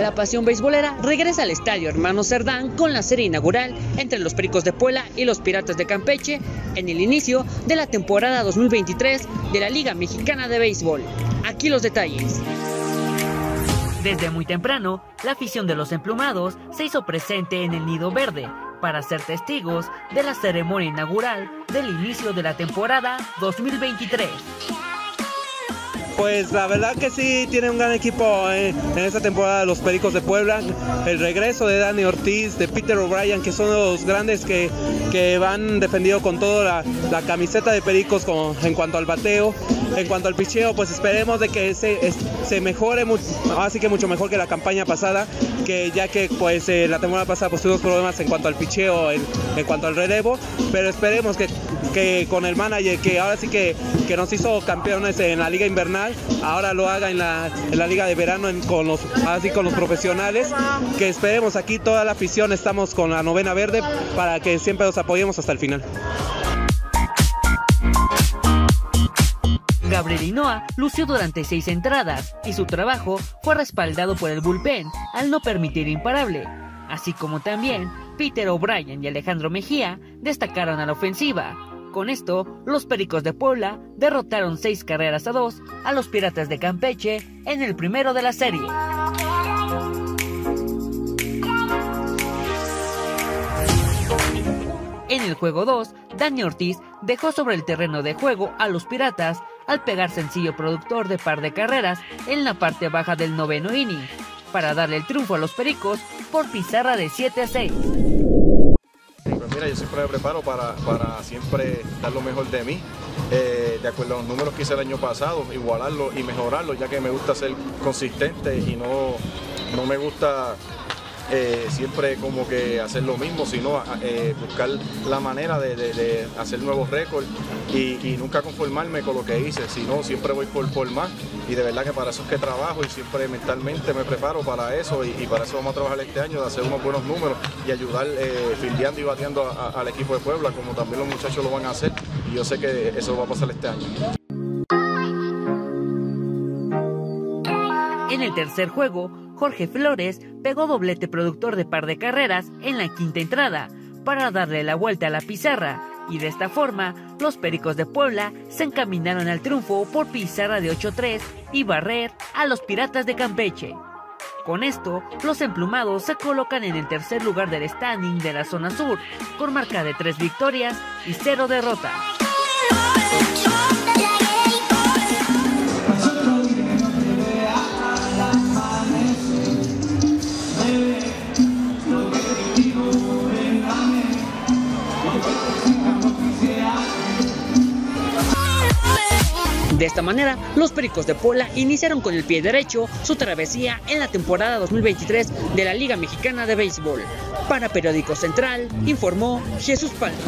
La pasión beisbolera regresa al estadio Hermano Cerdán con la serie inaugural entre los Pericos de Puebla y los Piratas de Campeche en el inicio de la temporada 2023 de la Liga Mexicana de Béisbol. Aquí los detalles. Desde muy temprano, la afición de los emplumados se hizo presente en el Nido Verde para ser testigos de la ceremonia inaugural del inicio de la temporada 2023. Pues la verdad que sí, tiene un gran equipo en, esta temporada los Pericos de Puebla. El regreso de Dani Ortiz, de Peter O'Brien, que son los grandes que, que van defendido con toda la, camiseta de Pericos en cuanto al bateo. En cuanto al picheo, pues esperemos de que se, se mejore, así que mucho mejor que la campaña pasada, que ya que pues eh, la temporada pasada pues tuvimos problemas en cuanto al picheo, en, en cuanto al relevo, pero esperemos que, que con el manager que ahora sí que, que nos hizo campeones en la liga invernal, ahora lo haga en la, liga de verano con los, así con los profesionales, que esperemos aquí toda la afición estamos con la novena verde para que siempre los apoyemos hasta el final. Gabriel Hinoa lució durante seis entradas y su trabajo fue respaldado por el bullpen al no permitir imparable, así como también Peter O'Brien y Alejandro Mejía destacaron a la ofensiva, con esto, los Pericos de Puebla derrotaron seis carreras a dos a los Piratas de Campeche en el primero de la serie. En el juego 2, Dani Ortiz dejó sobre el terreno de juego a los Piratas al pegar sencillo productor de par de carreras en la parte baja del noveno inning, para darle el triunfo a los Pericos por pizarra de 7 a 6 yo siempre me preparo para, siempre dar lo mejor de mí, eh, de acuerdo a los números que hice el año pasado, igualarlo y mejorarlo, ya que me gusta ser consistente y no, no me gusta eh, siempre como que hacer lo mismo, sino eh, buscar la manera de, hacer nuevos récords y, nunca conformarme con lo que hice, sino siempre voy por, por más y de verdad que para eso es que trabajo y siempre mentalmente me preparo para eso y, para eso vamos a trabajar este año, de hacer unos buenos números y ayudar eh, fildeando y bateando al equipo de Puebla, como también los muchachos lo van a hacer y yo sé que eso va a pasar este año. En el tercer juego, Jorge Flores pegó doblete productor de par de carreras en la quinta entrada para darle la vuelta a la pizarra y de esta forma los Pericos de Puebla se encaminaron al triunfo por pizarra de 8-3 y barrer a los Piratas de Campeche. Con esto, los emplumados se colocan en el tercer lugar del standing de la zona sur, con marca de 3 victorias y 0 derrotas. De esta manera, los Pericos de Puebla iniciaron con el pie derecho su travesía en la temporada 2023 de la Liga Mexicana de Béisbol. Para Periódico Central, informó Jesús Palma.